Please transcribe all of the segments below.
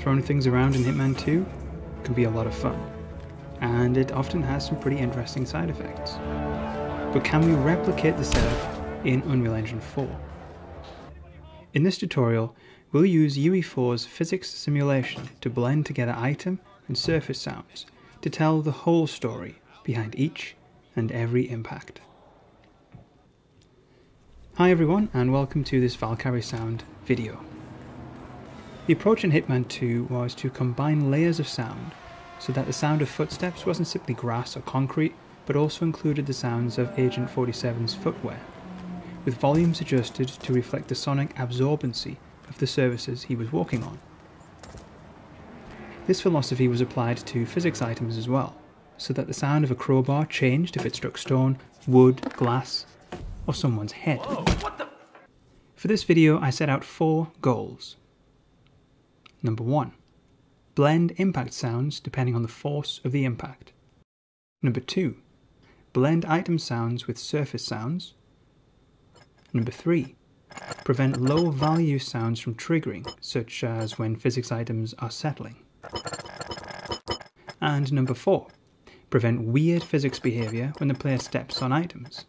Throwing things around in Hitman 2 can be a lot of fun, and it often has some pretty interesting side effects. But can we replicate the setup in Unreal Engine 4? In this tutorial, we'll use UE4's physics simulation to blend together item and surface sounds to tell the whole story behind each and every impact. Hi everyone and welcome to this Valkyrie Sound video. The approach in Hitman 2 was to combine layers of sound so that the sound of footsteps wasn't simply grass or concrete but also included the sounds of Agent 47's footwear, with volumes adjusted to reflect the sonic absorbency of the surfaces he was walking on. This philosophy was applied to physics items as well, so that the sound of a crowbar changed if it struck stone, wood, glass, or someone's head. Whoa, For this video, I set out four goals. Number one, blend impact sounds depending on the force of the impact. Number two, blend item sounds with surface sounds. Number three, prevent low value sounds from triggering, such as when physics items are settling. And number four, prevent weird physics behavior when the player steps on items.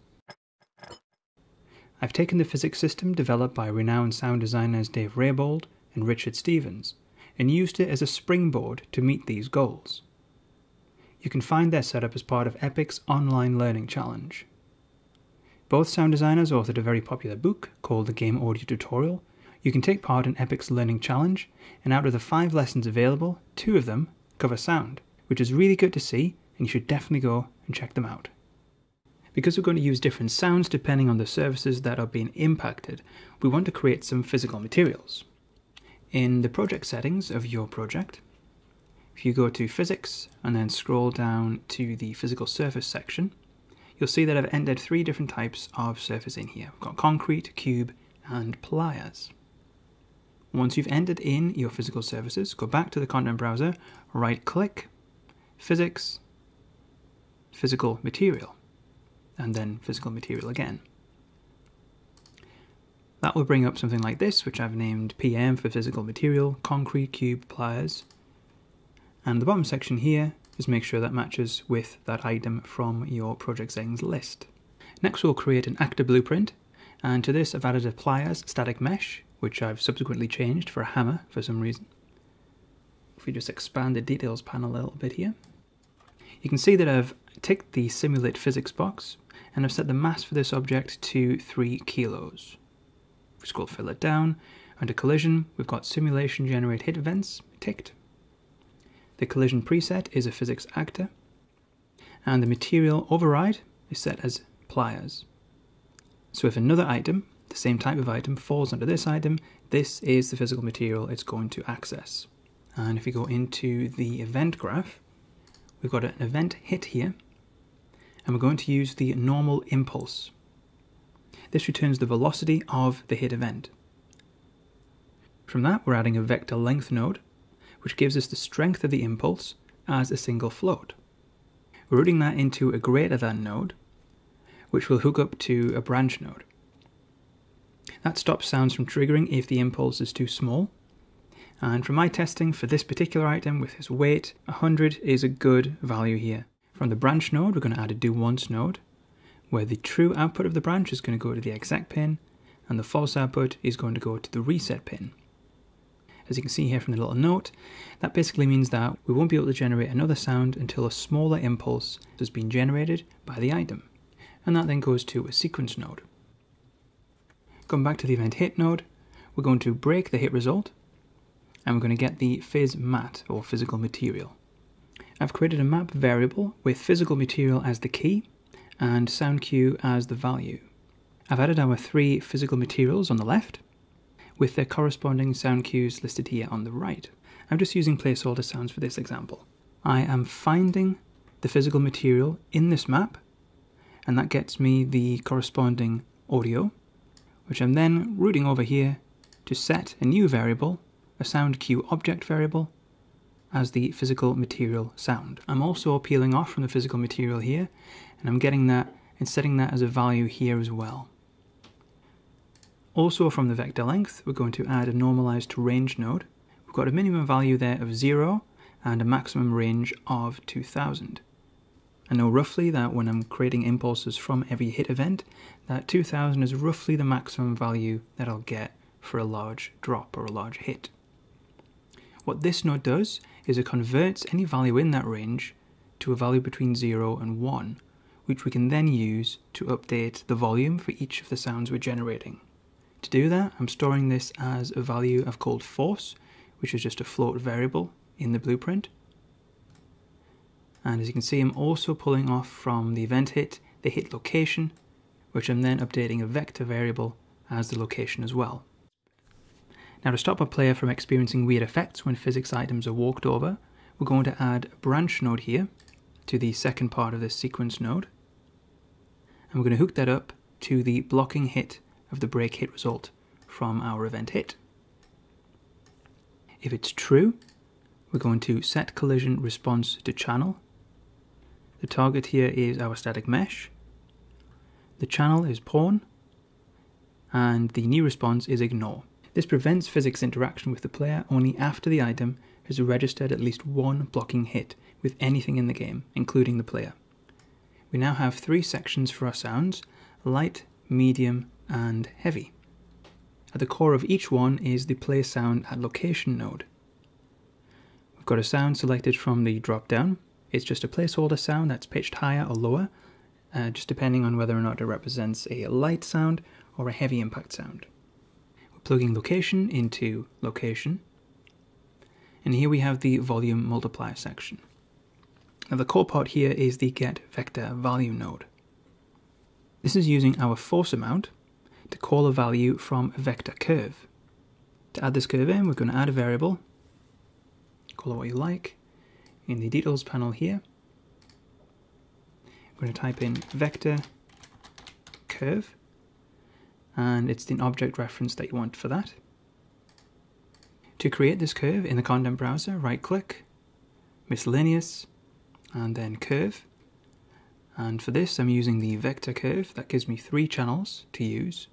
I've taken the physics system developed by renowned sound designers Dave Raybould and Richard Stevens and used it as a springboard to meet these goals. You can find their setup as part of Epic's online learning challenge. Both sound designers authored a very popular book called The Game Audio Tutorial. You can take part in Epic's learning challenge, and out of the five lessons available, two of them cover sound, which is really good to see and you should definitely go and check them out. Because we're going to use different sounds depending on the surfaces that are being impacted, we want to create some physical materials. In the project settings of your project, if you go to physics and then scroll down to the physical surface section, you'll see that I've entered three different types of surface in here. I've got concrete, cube, and pliers. Once you've entered in your physical surfaces, go back to the content browser, right click, physics, physical material, and then physical material again. That will bring up something like this, which I've named PM for physical material, concrete, cube, pliers. And the bottom section here is make sure that matches with that item from your project settings list. Next we'll create an actor blueprint, and to this I've added a pliers static mesh, which I've subsequently changed for a hammer for some reason. If we just expand the details panel a little bit here, you can see that I've ticked the simulate physics box and I've set the mass for this object to 3 kilos. We scroll further down, under collision, we've got simulation generate hit events ticked. The collision preset is a physics actor, and the material override is set as pliers. So if another item, the same type of item, falls under this item, this is the physical material it's going to access. And if we go into the event graph, we've got an event hit here, and we're going to use the normal impulse. This returns the velocity of the hit event. From that, we're adding a vector length node, which gives us the strength of the impulse as a single float. We're routing that into a greater than node, which will hook up to a branch node. That stops sounds from triggering if the impulse is too small. And from my testing for this particular item with its weight, 100 is a good value here. From the branch node, we're going to add a do once node, where the true output of the branch is going to go to the exec pin, and the false output is going to go to the reset pin. As you can see here from the little note, that basically means that we won't be able to generate another sound until a smaller impulse has been generated by the item, and that then goes to a sequence node. Going back to the event hit node, we're going to break the hit result, and we're going to get the phys mat, or physical material. I've created a map variable with physical material as the key and sound cue as the value. I've added our three physical materials on the left with their corresponding sound cues listed here on the right. I'm just using placeholder sounds for this example. I am finding the physical material in this map and that gets me the corresponding audio which I'm then routing over here to set a new variable, a sound cue object variable as the physical material sound. I'm also peeling off from the physical material here, and I'm getting that and setting that as a value here as well. Also from the vector length, we're going to add a normalized to range node, we've got a minimum value there of 0 and a maximum range of 2000. I know roughly that when I'm creating impulses from every hit event, that 2000 is roughly the maximum value that I'll get for a large drop or a large hit. What this node does is it converts any value in that range to a value between 0 and 1, which we can then use to update the volume for each of the sounds we're generating. To do that, I'm storing this as a value I've called force, which is just a float variable in the blueprint. And as you can see, I'm also pulling off from the event hit the hit location, which I'm then updating a vector variable as the location as well. Now to stop a player from experiencing weird effects when physics items are walked over, we're going to add a branch node here to the second part of this sequence node. And we're going to hook that up to the blocking hit of the break hit result from our event hit. If it's true, we're going to set collision response to channel the target here is our static mesh. The channel is pawn. And the new response is ignore. This prevents physics interaction with the player only after the item has registered at least one blocking hit with anything in the game, including the player. We now have three sections for our sounds, light, medium, and heavy. At the core of each one is the play sound at location node. We've got a sound selected from the drop down, it's just a placeholder sound that's pitched higher or lower, uh, just depending on whether or not it represents a light sound or a heavy impact sound. We're plugging location into location, and here we have the volume multiplier section. Now the core part here is the get vector value node. This is using our force amount to call a value from a vector curve. To add this curve in, we're going to add a variable, call it what you like, in the details panel here, I'm going to type in vector curve and it's the object reference that you want for that. To create this curve in the content browser, right click, miscellaneous, and then curve. And for this, I'm using the vector curve. That gives me three channels to use.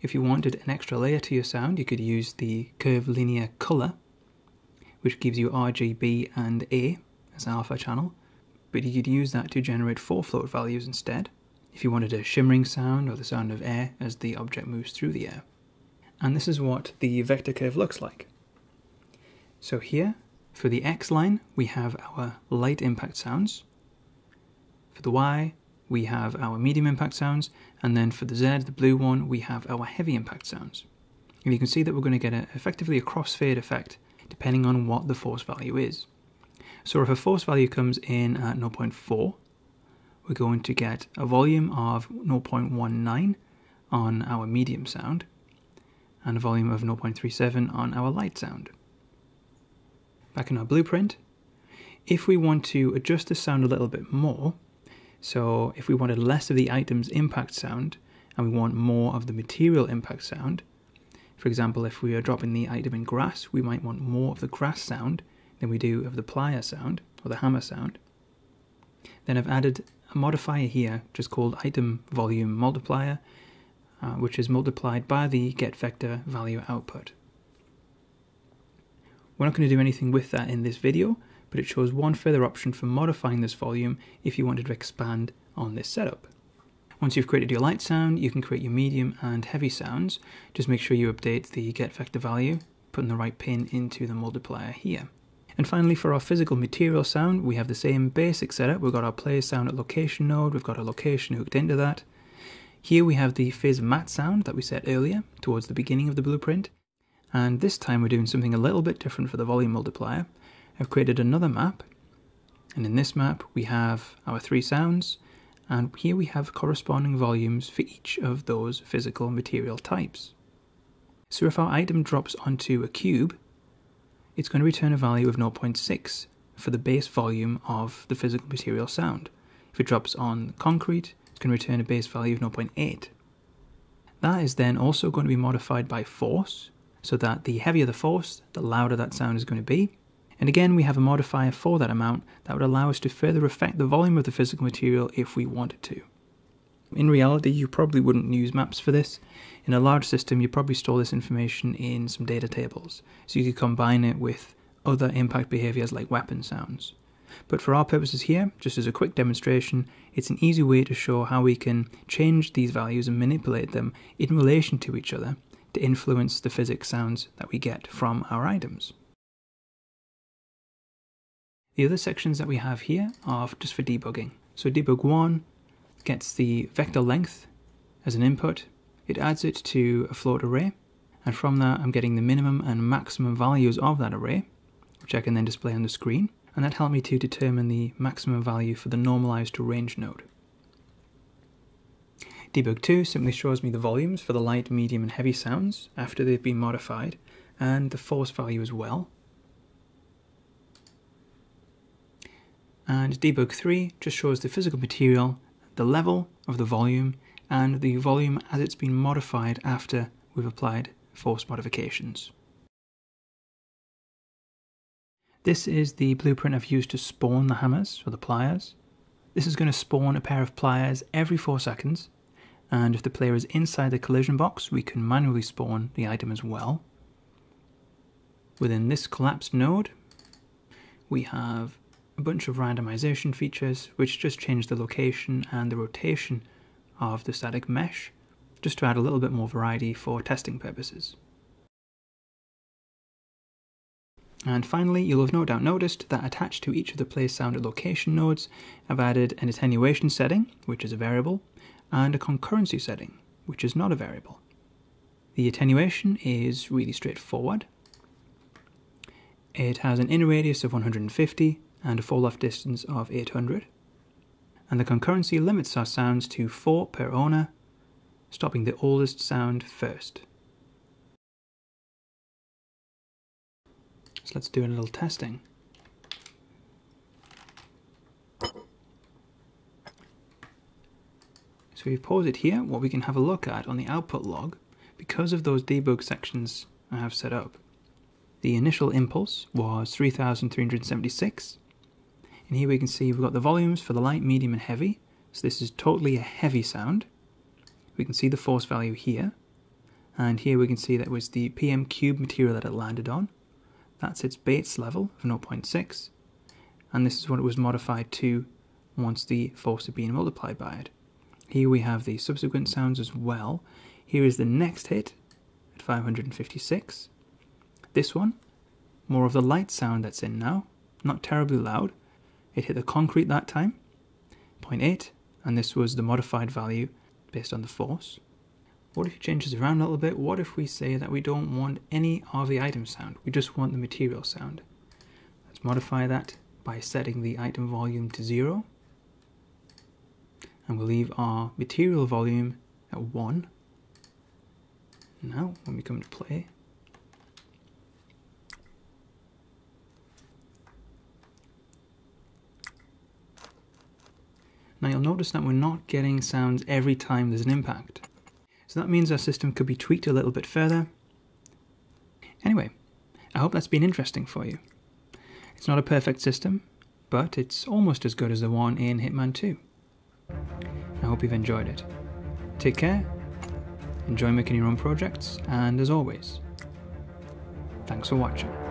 If you wanted an extra layer to your sound, you could use the curve linear color which gives you RGB and A as alpha channel, but you could use that to generate four float values instead, if you wanted a shimmering sound or the sound of air as the object moves through the air. And this is what the vector curve looks like. So here, for the X line, we have our light impact sounds. For the Y, we have our medium impact sounds, and then for the Z, the blue one, we have our heavy impact sounds. And you can see that we're going to get a, effectively a crossfade effect depending on what the force value is. So if a force value comes in at 0.4, we're going to get a volume of 0.19 on our medium sound and a volume of 0.37 on our light sound. Back in our blueprint, if we want to adjust the sound a little bit more, so if we wanted less of the item's impact sound and we want more of the material impact sound, for example, if we are dropping the item in grass, we might want more of the grass sound than we do of the plier sound or the hammer sound. Then I've added a modifier here just called item volume multiplier, uh, which is multiplied by the get vector value output. We're not going to do anything with that in this video, but it shows one further option for modifying this volume if you wanted to expand on this setup. Once you've created your light sound, you can create your medium and heavy sounds. Just make sure you update the get vector value, putting the right pin into the multiplier here. And finally, for our physical material sound, we have the same basic setup. We've got our play sound at location node, we've got our location hooked into that. Here we have the phys mat sound that we set earlier towards the beginning of the blueprint. And this time we're doing something a little bit different for the volume multiplier. I've created another map, and in this map we have our three sounds, and here we have corresponding volumes for each of those physical material types. So if our item drops onto a cube, it's going to return a value of 0.6 for the base volume of the physical material sound. If it drops on concrete, it's going to return a base value of 0.8. That is then also going to be modified by force, so that the heavier the force, the louder that sound is going to be, and again, we have a modifier for that amount that would allow us to further affect the volume of the physical material if we wanted to. In reality, you probably wouldn't use maps for this. In a large system, you probably store this information in some data tables, so you could combine it with other impact behaviors like weapon sounds. But for our purposes here, just as a quick demonstration, it's an easy way to show how we can change these values and manipulate them in relation to each other to influence the physics sounds that we get from our items. The other sections that we have here are just for debugging. So debug 1 gets the vector length as an input, it adds it to a float array, and from that I'm getting the minimum and maximum values of that array, which I can then display on the screen, and that helped me to determine the maximum value for the normalized to range node. Debug 2 simply shows me the volumes for the light, medium and heavy sounds after they've been modified, and the force value as well. And debug 3 just shows the physical material, the level of the volume, and the volume as it's been modified after we've applied force modifications. This is the blueprint I've used to spawn the hammers, or the pliers. This is going to spawn a pair of pliers every 4 seconds, and if the player is inside the collision box, we can manually spawn the item as well. Within this collapsed node, we have a bunch of randomization features which just change the location and the rotation of the static mesh, just to add a little bit more variety for testing purposes. And finally, you'll have no doubt noticed that attached to each of the place sound location nodes, I've added an attenuation setting, which is a variable, and a concurrency setting, which is not a variable. The attenuation is really straightforward. It has an inner radius of 150 and a fall off distance of 800. And the concurrency limits our sounds to 4 per owner, stopping the oldest sound first. So let's do a little testing. We pause it here, what we can have a look at on the output log, because of those debug sections I have set up. The initial impulse was 3376, and here we can see we've got the volumes for the light, medium and heavy, so this is totally a heavy sound. We can see the force value here, and here we can see that was the PM cube material that it landed on. That's its base level of 0.6, and this is what it was modified to once the force had been multiplied by it. Here we have the subsequent sounds as well. Here is the next hit at 556. This one, more of the light sound that's in now, not terribly loud. It hit the concrete that time, 0.8, and this was the modified value based on the force. What if you change this around a little bit? What if we say that we don't want any of the item sound? We just want the material sound. Let's modify that by setting the item volume to zero. And we'll leave our material volume at one. Now, when we come to play, Now you'll notice that we're not getting sounds every time there's an impact. So that means our system could be tweaked a little bit further. Anyway, I hope that's been interesting for you. It's not a perfect system, but it's almost as good as the one in Hitman 2. Hope you've enjoyed it. Take care, enjoy making your own projects, and as always, thanks for watching.